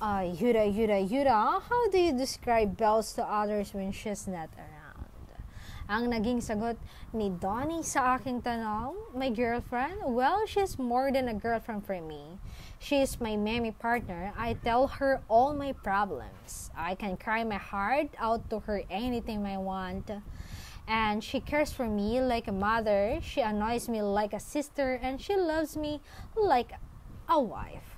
Uh, Yura, Yura, Yuda, how do you describe Bells to others when she's not around? Ang naging sagot ni Donny sa aking tanong, my girlfriend? Well, she's more than a girlfriend for me. She is my mammy partner. I tell her all my problems. I can cry my heart out to her anything I want. And she cares for me like a mother. She annoys me like a sister. And she loves me like a wife.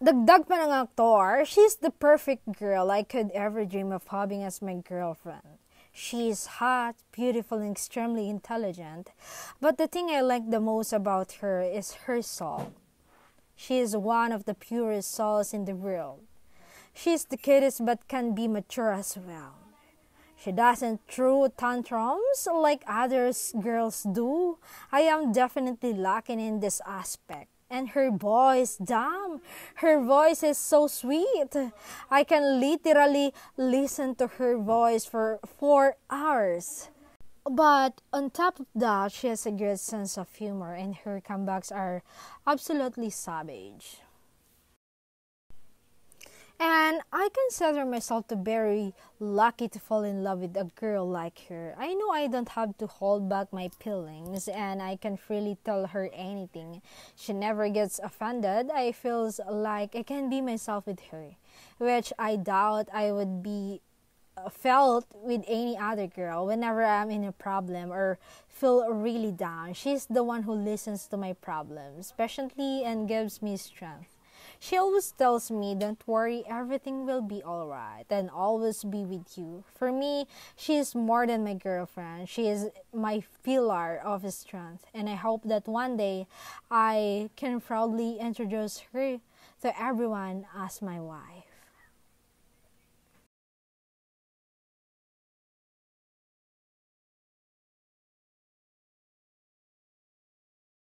Dagdag pa ng aktor, she's the perfect girl I could ever dream of having as my girlfriend. She's hot, beautiful, and extremely intelligent. But the thing I like the most about her is her soul. She is one of the purest souls in the world. She's the cutest but can be mature as well. She doesn't throw tantrums like others girls do. I am definitely lacking in this aspect and her voice, damn, her voice is so sweet. I can literally listen to her voice for four hours. But on top of that, she has a great sense of humor, and her comebacks are absolutely savage. And I consider myself to very lucky to fall in love with a girl like her. I know I don't have to hold back my feelings and I can freely tell her anything. She never gets offended. I feels like I can be myself with her, which I doubt I would be uh, felt with any other girl whenever I'm in a problem or feel really down. She's the one who listens to my problems patiently and gives me strength. She always tells me, Don't worry, everything will be alright and always be with you. For me, she is more than my girlfriend. She is my pillar of strength, and I hope that one day I can proudly introduce her to everyone as my wife.